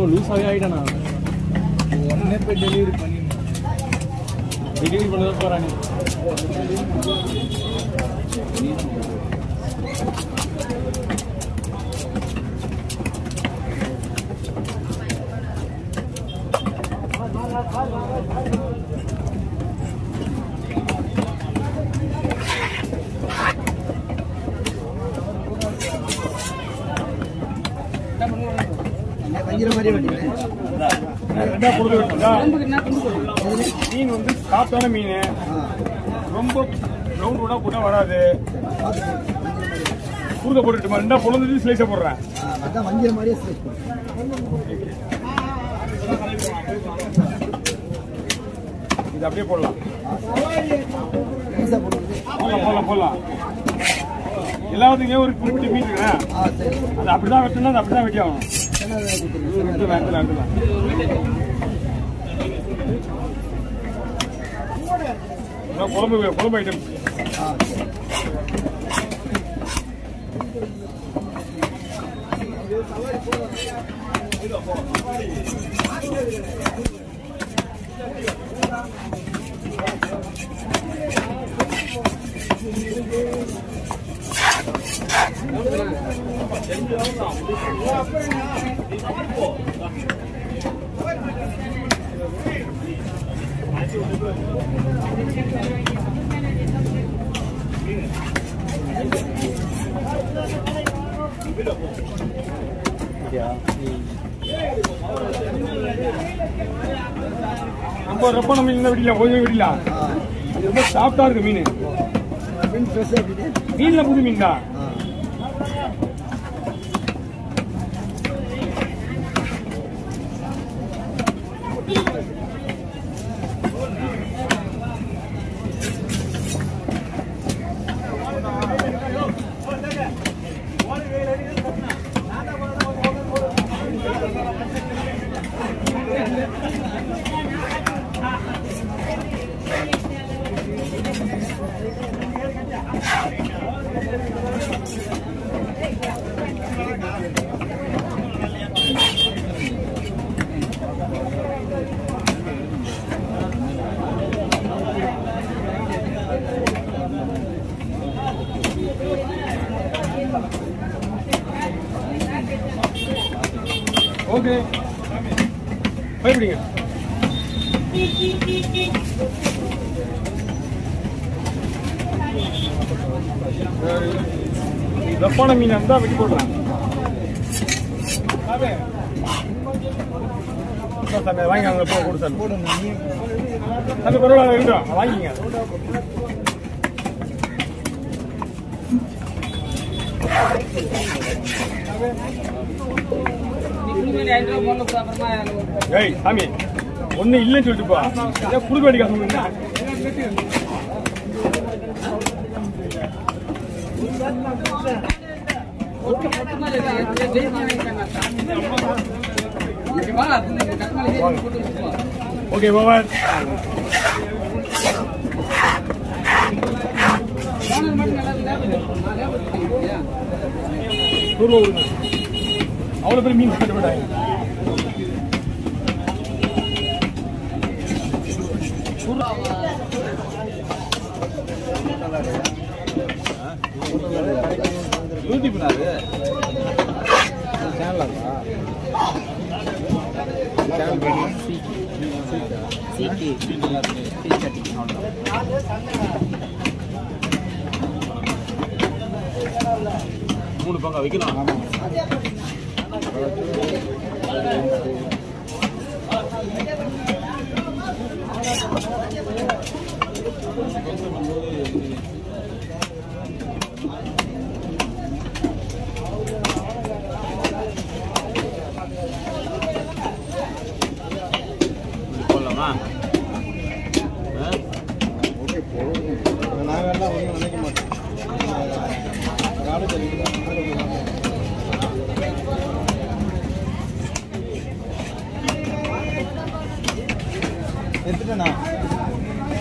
ஓ லூஸாகவே ஆகிட்டானா ஒன்னே போய் டெலிவரி பண்ணி டெலிவரி பண்ண தான் போகிறானே என்ன கொடுக்க மீன். வந்து சாப்பிட்டான மீன் ரொம்ப ரவுண்ட் ரவுண்டாக போட்டால் வராது குறுக்க போட்டுட்டுமா ரெண்டா பொழுது ஸ்லைஸாக போடுறேன். அதான் வஞ்சிர மாதிரியே இது அப்படியே போடலாம். போடலாம் போடலாம் போடலாம். எல்லாத்துக்குமே ஒரு குறிப்பிட்ட மீன் இருக்கிறேன் அது அப்படிதான் வெட்டணும் அது அப்படிதான் வெட்டி ஆகணும் என்ன வேலை கொடுத்துருங்க வெட்டலாம் வெட்டலாம் வெட்டலாம் இதான் குழம்பு குழம்பு ஐட்டம் ஆ சரி ரொம்ப ரொம்ப நம்ம இந்த வெட்டில போய் வெட்டில. ரொம்ப சாஃப்டா இருக்கு மீன். மீன் மீன்ல புது மீன் தான் ஆ ஓகே பயப்படிங்க வெப்பான மீன் இருந்தா வெட்டி போடுறேன். சாமி. வாங்கி அங்க போ கொடு பரவாயில்ல இருக்கட்டும் வாங்கிங்க. ஏய் சாமி ஒண்ணு இல்லைன்னு சொல்லிட்டு போ ஏன் குடுக்க வேண்டிய காசு கொடுங்க ஓகே பவன் தூர்வ விடுங்க அவ்வளோ பேர் மீன் கட்ட விடாங்க யூடியூப் மூணு பங்கா வைக்கலாம் நாங்கள் ஒன்றும் நினைக்க மாட்டோம்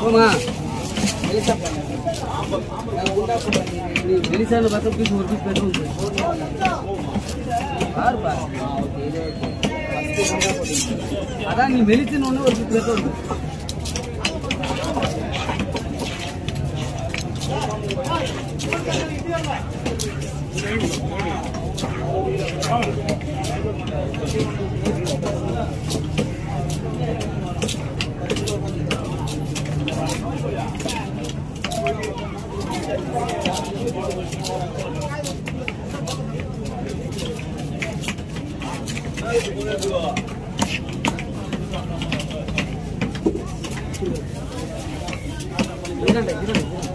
போமா வெளிசான பார்த்தா பீஸ் ஒரு பீஸ் பெட்ரோல் பாரு பாரு அதான் நீ வெளிச்சுன்னு ஒன்று ஒரு பீஸ் பெட்ரோல் Gracias.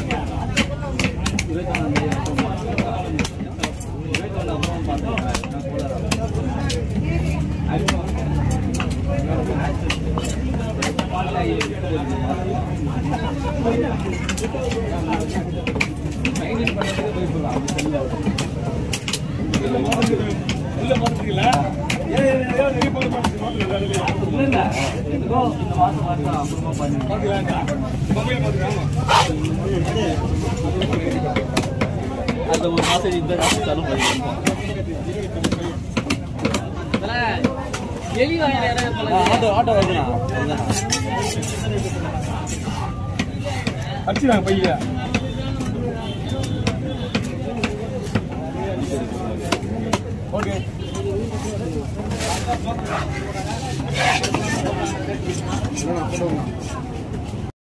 அது ஒரு மாசம் இந்த சாலும் பண்ணிருக்கோம் எலி ஆட்டோ ஆட்டோ வைக்கலாம் அடிச்சுடாங்க பையில. ஓகே. போடுவோம்